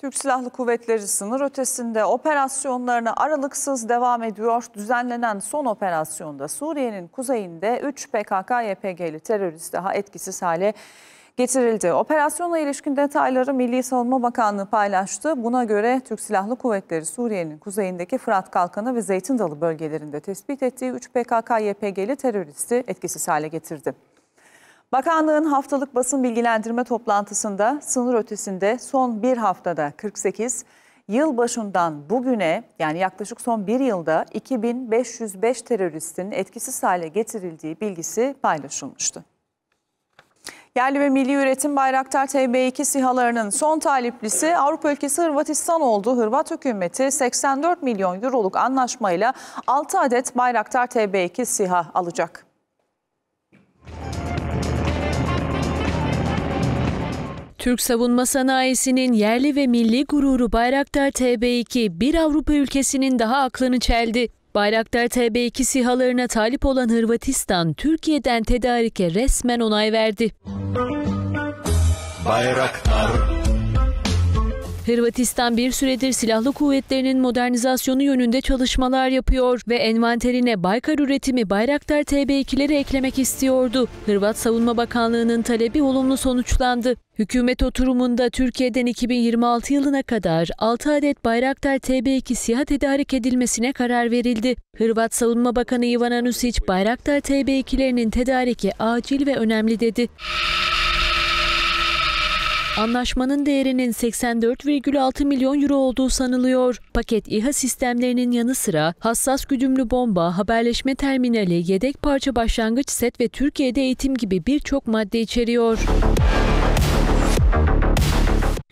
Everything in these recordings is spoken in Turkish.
Türk Silahlı Kuvvetleri sınır ötesinde operasyonlarına aralıksız devam ediyor. Düzenlenen son operasyonda Suriye'nin kuzeyinde 3 PKK-YPG'li terörist daha etkisiz hale getirildi. Operasyonla ilişkin detayları Milli Savunma Bakanlığı paylaştı. Buna göre Türk Silahlı Kuvvetleri Suriye'nin kuzeyindeki Fırat Kalkanı ve Zeytin Dalı bölgelerinde tespit ettiği 3 PKK-YPG'li teröristi etkisiz hale getirdi. Bakanlığın haftalık basın bilgilendirme toplantısında sınır ötesinde son bir haftada 48, yıl başından bugüne yani yaklaşık son bir yılda 2505 teröristin etkisiz hale getirildiği bilgisi paylaşılmıştı. Yerli ve milli üretim Bayraktar TB2 SİHA'larının son taliplisi Avrupa ülkesi Hırvatistan oldu. Hırvat hükümeti 84 milyon euroluk anlaşmayla 6 adet Bayraktar TB2 SİHA alacak. Türk savunma sanayisinin yerli ve milli gururu Bayraktar TB2 bir Avrupa ülkesinin daha aklını çeldi. Bayraktar TB2 SİHA'larına talip olan Hırvatistan, Türkiye'den tedarike resmen onay verdi. Bayraktar Hırvatistan bir süredir silahlı kuvvetlerinin modernizasyonu yönünde çalışmalar yapıyor ve envanterine Baykar üretimi Bayraktar TB2'leri eklemek istiyordu. Hırvat Savunma Bakanlığı'nın talebi olumlu sonuçlandı. Hükümet oturumunda Türkiye'den 2026 yılına kadar 6 adet Bayraktar TB2 SİHA tedarik edilmesine karar verildi. Hırvat Savunma Bakanı Ivana Nusic, Bayraktar TB2'lerinin tedariki acil ve önemli dedi. Anlaşmanın değerinin 84,6 milyon euro olduğu sanılıyor. Paket İHA sistemlerinin yanı sıra hassas güdümlü bomba, haberleşme terminali, yedek parça başlangıç set ve Türkiye'de eğitim gibi birçok madde içeriyor.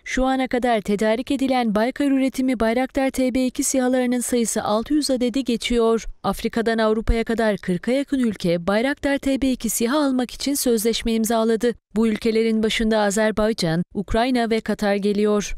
Şu ana kadar tedarik edilen Baykar üretimi Bayraktar TB2 SİHA'larının sayısı 600 adedi geçiyor. Afrika'dan Avrupa'ya kadar 40'a yakın ülke Bayraktar TB2 SİHA almak için sözleşme imzaladı. Bu ülkelerin başında Azerbaycan, Ukrayna ve Katar geliyor.